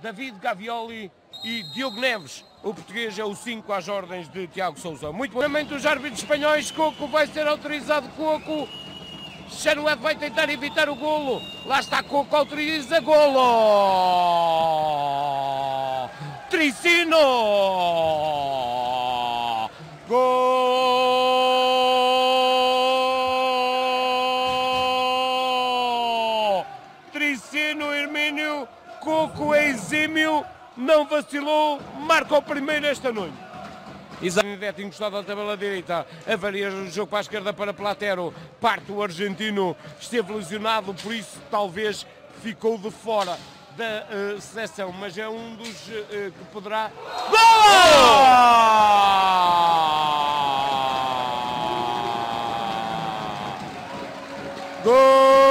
David Gavioli e Diogo Neves. O português é o 5 às ordens de Tiago Souza. Muito bonamente os árbitros espanhóis. Coco vai ser autorizado. Coco. Xanuev vai tentar evitar o golo. Lá está Coco, autoriza golo. Tricino. Gol. Coco é exímio. Não vacilou. Marca o primeiro esta noite. Neto encostado à tabela direita, avaria o jogo para a esquerda para Platero, parte o argentino, esteve lesionado, por isso talvez ficou de fora da uh, seleção, mas é um dos uh, que poderá... Gol! Gol!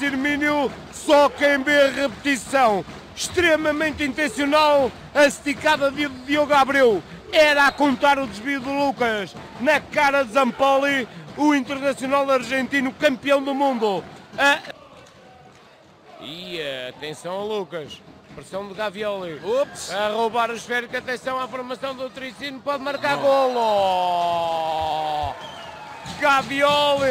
Hermínio, só quem vê a repetição, extremamente intencional, a esticada de Diogo Abreu, era a contar o desvio do Lucas, na cara de Zampoli, o internacional argentino campeão do mundo. A... E atenção ao Lucas, pressão de Gavioli. Ups. A roubar o esférico, atenção à formação do Tricino, pode marcar golo. Gavioli.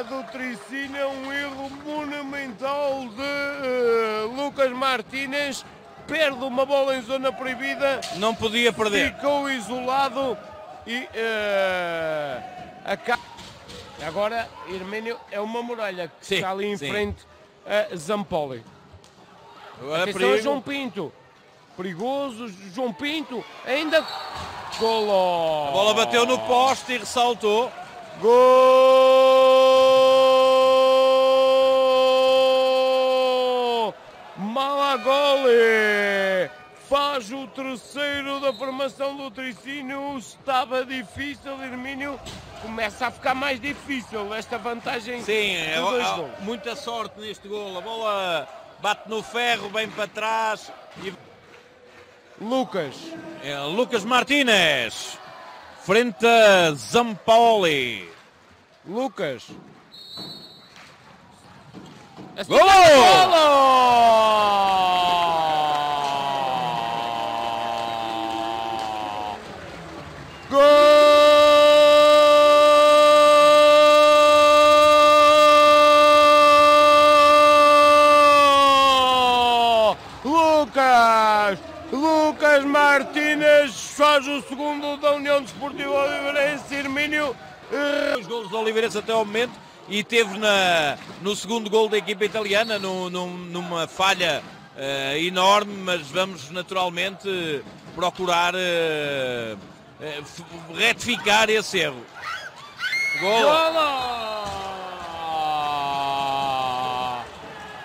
É do Tricino, é um erro monumental de eh, Lucas Martínez. Perde uma bola em zona proibida. Não podia perder. Ficou isolado e eh, acaba. Agora, Hermínio é uma muralha que Sim, está ali em sim. frente a Zampoli. Agora Atenção a perigo. João Pinto. Perigoso, João Pinto. Ainda. Golo! A bola bateu no poste e ressaltou. Gol! Malagoli! Faz o terceiro da formação do Tricínio. Estava difícil, Hermínio. Começa a ficar mais difícil esta vantagem Sim, é, há muita sorte neste gol. A bola bate no ferro, bem para trás. E Lucas. é Lucas Martínez, frente a Zampoli. Lucas. Golo! Gol! Lucas! Martínez faz o segundo da União Desportiva Oliveirense Hermínio. eh, Os golos do Oliveirense até ao momento e teve na, no segundo gol da equipa italiana no- num- numa falha eh, enorme, mas vamos naturalmente procurar eh, f- retificar esse erro. Gol.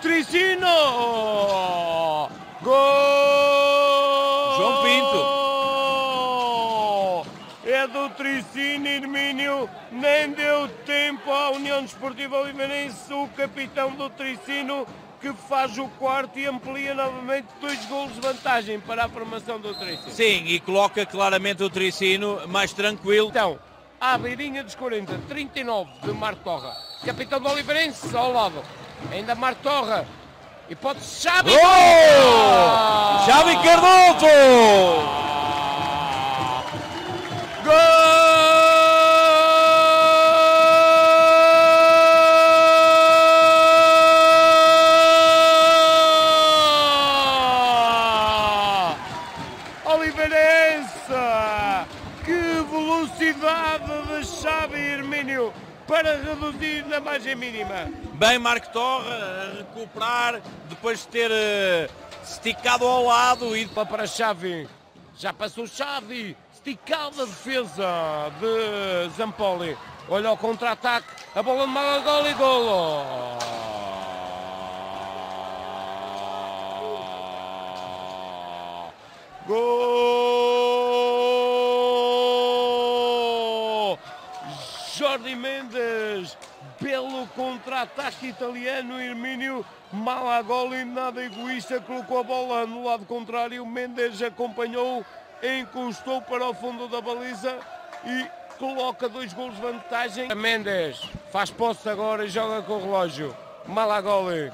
Tricino! É do Tricino, Hermínio. Nem deu tempo à União Desportiva Oliveirense, o capitão do Tricino, que faz o quarto e amplia novamente dois golos de vantagem para a formação do Tricino. Sim, e coloca claramente o Tricino mais tranquilo. Então, à beirinha dos 40, 39 de Marco Torra. Capitão do Oliveirense, ao lado. Ainda Marco Torra. Hipótese Xavi. Gol! Xavi Cardoso! Gol! Oliveirense! Que velocidade de Xavi Hermínio para reduzir na margem mínima. Bem Marco Torre a recuperar depois de ter eh, esticado ao lado e Bola para Xavi. Já passou Xavi. Esticada a defesa de Zampoli. Olha o contra-ataque. A bola de Malagol e golo. Gol! Jordi Mendes. pelo contra-ataque italiano. Hermínio Malagoli, nada egoísta, colocou a bola no lado contrário. Mendes acompanhou, encostou para o fundo da baliza e coloca dois gols de vantagem. Mendes faz posse agora e joga com o relógio. Malagoli.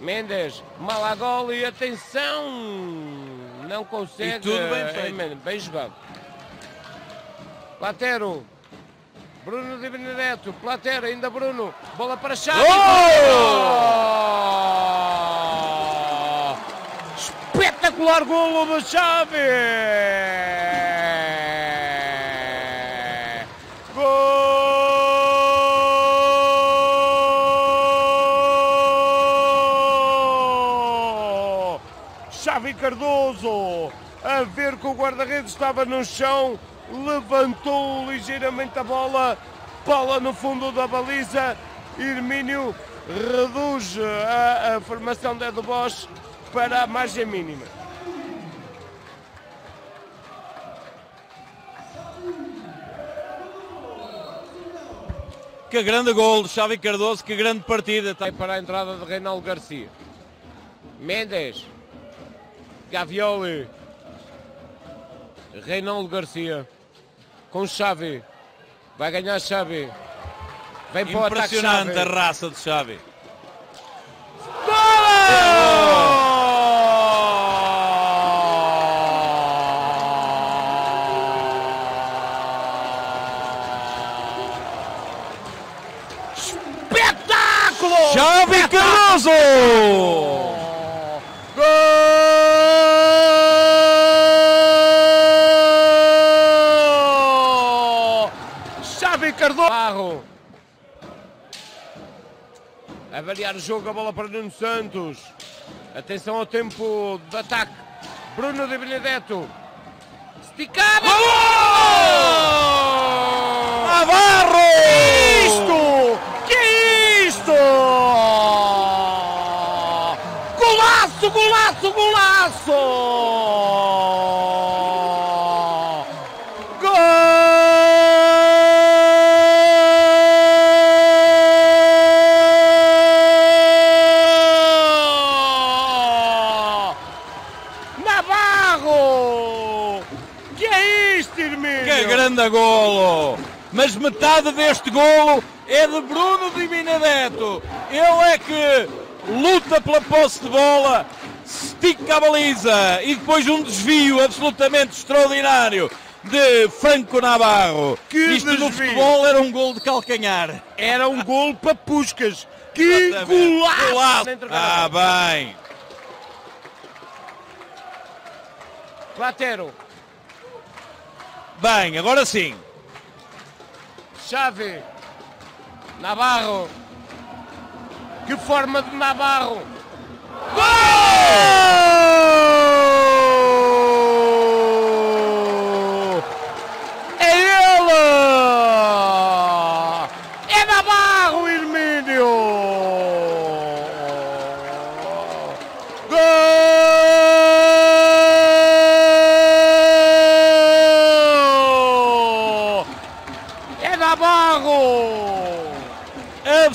Mendes, Malagoli, atenção! Não consegue. E tudo bem feito. Eh, bem jogado. Platero. Bruno de Benedetto. Platero, ainda Bruno. Bola para Chave. Oh! Espetacular golo do Chave! Gol! Xavi Cardoso a ver que o guarda-redes estava no chão, levantou ligeiramente a bola, bola no fundo da baliza, Hermínio reduz a, a formação de Edu Bosch para a margem mínima. Que grande gol de Xavi Cardoso, que grande partida. Vai para a entrada de Reinaldo Garcia. Mendes. Gavioli. Reinaldo Garcia. Com Xavi. Vai ganhar Xavi. Vem para o ataque Impressionante a raça de Xavi. Espetáculo! Xavi Cardoso! Cardoso! Barro. A variar o jogo, a bola para Nuno Santos. Atenção ao tempo de ataque. Bruno de Benedetto. Esticada! Navarro! isto? Que é isto? Golaço, golaço, golaço! Grande golo! Mas metade deste golo é de Bruno Di Benedetto. Ele é que luta pela posse de bola, estica a baliza e depois um desvio absolutamente extraordinário de Franco Navarro. Que Isto no desvio! futebol era um gol de calcanhar. Era um gol para Puscas. Que golaço! Ah, bem! Platero, Bem, agora sim. Xavi, Navarro. Que forma de Navarro! Gol!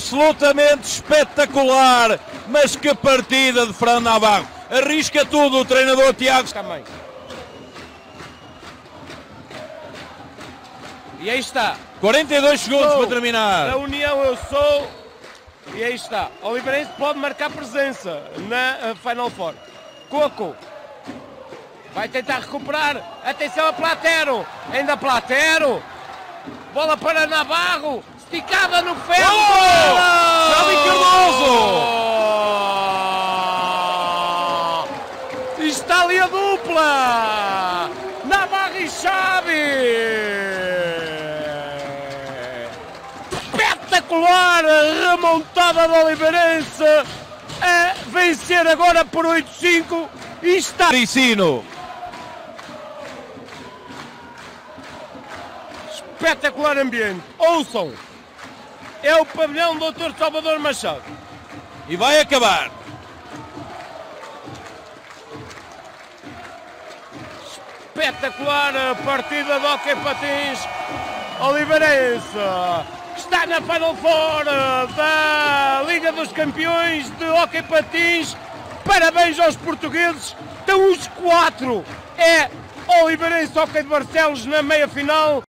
Absolutamente espetacular. Mas que partida de Fran Navarro. Arrisca tudo o treinador Tiago. também. E aí está. 42 segundos Sou para terminar. Da União eu sou. E aí está. Oliveirense pode marcar presença na eh, Final Four. Coco. Vai tentar recuperar. Atenção a Platero. Ainda Platero. Bola para Navarro. Esticada no ferro. Gol! Xavi Está ali a dupla. Navarro e Xavi. Espetacular remontada da Oliveirense. A vencer agora por 8-5. E está. Ensino. Espetacular ambiente. Ouçam. É o pavilhão Dr. Salvador Machado. E vai acabar. espetacular partida do Hockey Patins Oliveirense, está na Final Four da Liga dos Campeões de Hockey Patins. Parabéns aos portugueses, estão os quatro. É Oliveirense Hockey de Barcelos na meia final.